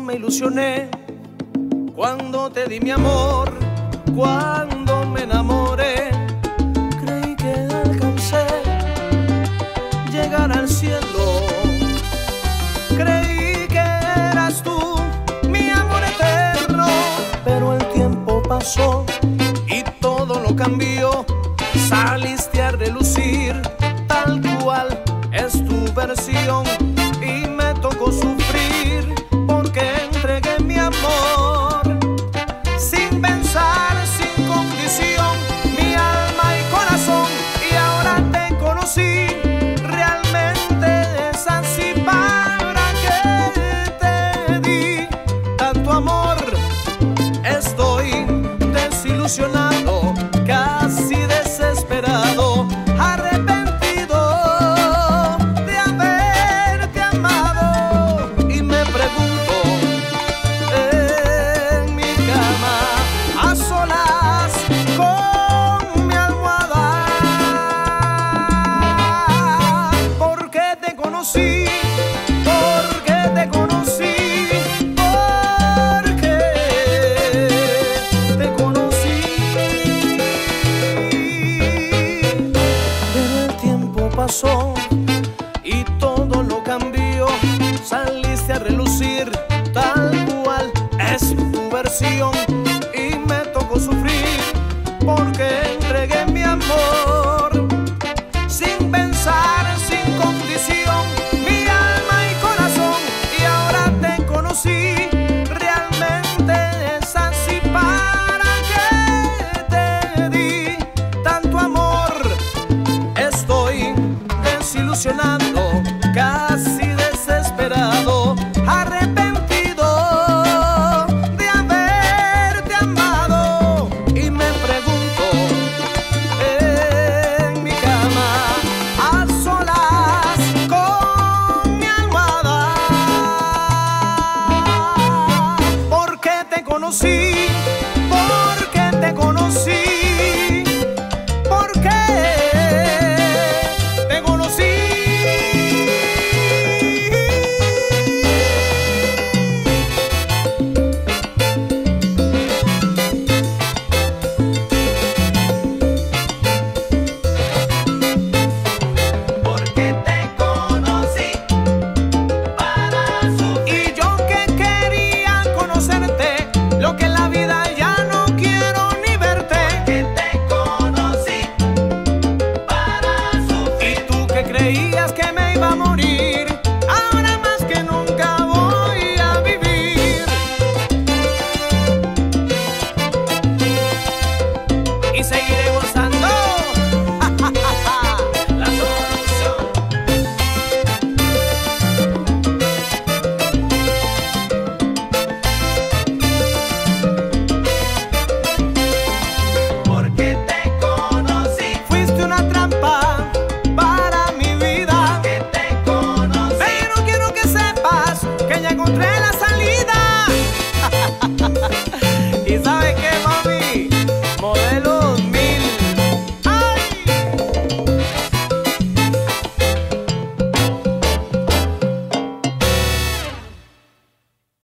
me ilusioné, cuando te di mi amor, cuando me enamoré, creí que alcancé llegar al cielo. Creí que eras tú, mi amor eterno, pero el tiempo pasó y todo lo cambió. Saliste a relucir tal cual es tu versión casi desesperado, arrepentido de haberte amado. Y me pregunto en mi cama, a solas con mi almohada. Porque te conocí, y todo lo cambió. Saliste a relucir tal cual es tu versión casi desesperado, arrepentido de haberte amado. Y me pregunto en mi cama, a solas con mi almohada, porque te conocí. creía